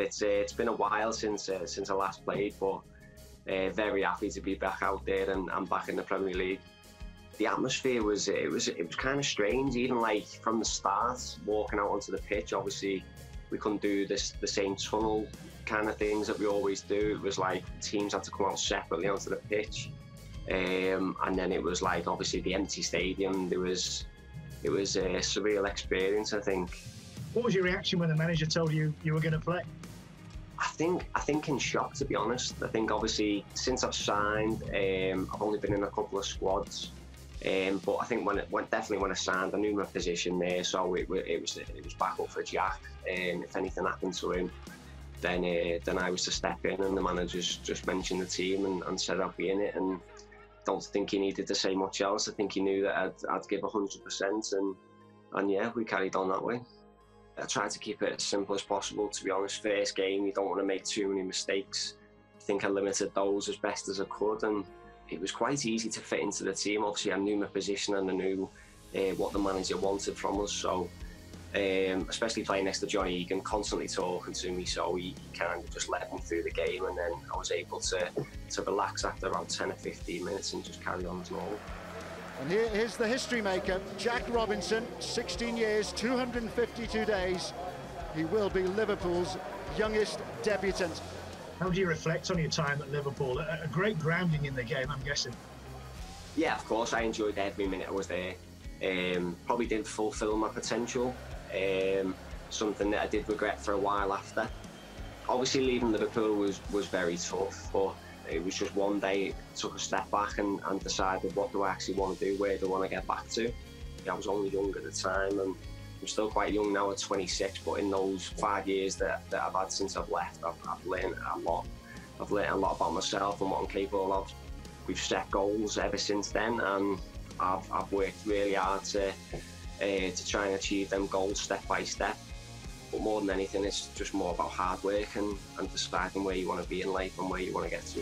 It's uh, it's been a while since uh, since I last played, but uh, very happy to be back out there and, and back in the Premier League. The atmosphere was it was it was kind of strange, even like from the start, walking out onto the pitch. Obviously, we couldn't do this the same tunnel kind of things that we always do. It was like teams had to come out separately onto the pitch, um, and then it was like obviously the empty stadium. There was it was a surreal experience, I think. What was your reaction when the manager told you you were going to play? I think I think in shock to be honest. I think obviously since I've signed, um, I've only been in a couple of squads. Um, but I think when it when, definitely when I signed, I knew my position there, so it, it was it was back up for Jack. Um, if anything happened to him, then uh, then I was to step in, and the manager just mentioned the team and, and said I'd be in it. And don't think he needed to say much else. I think he knew that I'd, I'd give hundred percent, and and yeah, we carried on that way. I tried to keep it as simple as possible. To be honest, first game, you don't want to make too many mistakes. I think I limited those as best as I could, and it was quite easy to fit into the team. Obviously, I knew my position and I knew uh, what the manager wanted from us. So, um, especially playing next to Johnny Egan, constantly talking to me, so he, kind of just led me through the game, and then I was able to to relax after about 10 or 15 minutes and just carry on as normal. And here, here's the history maker, Jack Robinson, 16 years, 252 days. He will be Liverpool's youngest debutant. How do you reflect on your time at Liverpool? A, a great grounding in the game, I'm guessing. Yeah, of course. I enjoyed every minute I was there. Um, probably didn't fulfil my potential. Um, something that I did regret for a while after. Obviously, leaving Liverpool was, was very tough, but it was just one day took a step back and, and decided what do I actually want to do, where do I want to get back to. I was only young at the time and I'm still quite young now at 26, but in those five years that, that I've had since I've left, I've, I've learned a lot. I've learned a lot about myself and what I'm capable of. We've set goals ever since then, and I've, I've worked really hard to uh, to try and achieve them goals step by step. But more than anything, it's just more about hard work and, and deciding where you want to be in life and where you want to get to.